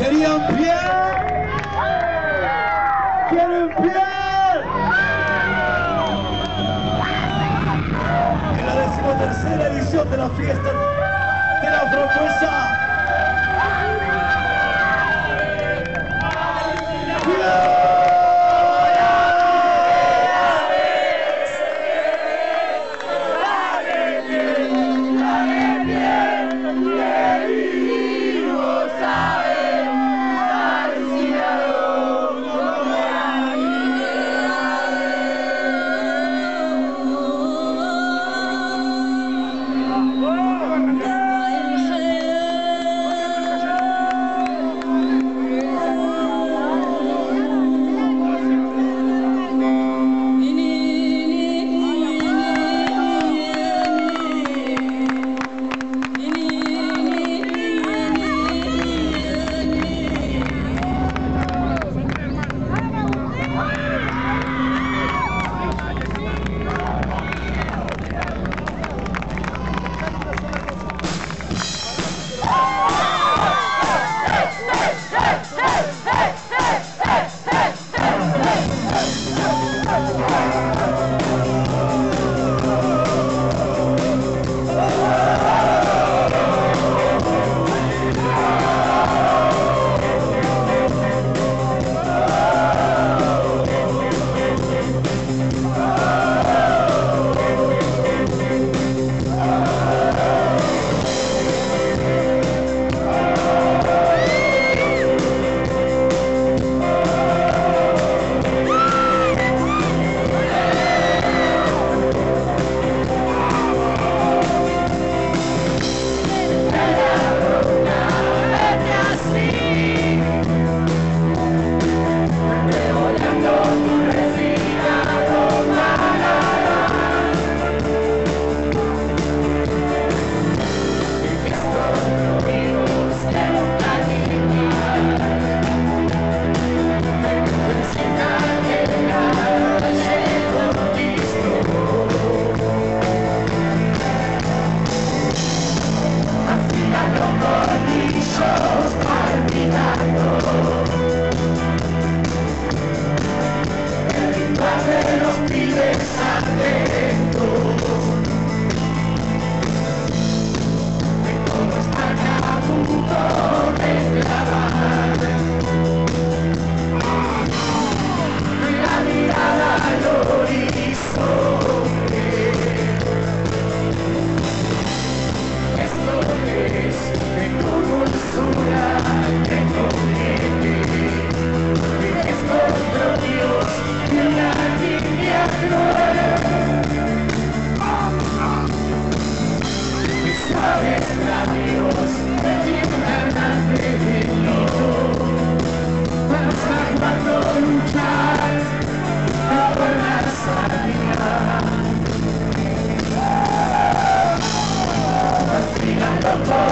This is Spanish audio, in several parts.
¿Querían piel? ¿Quieren piel? En la decimotercera edición de la fiesta de la propuesta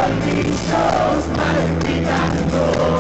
Love me shows my feet on the.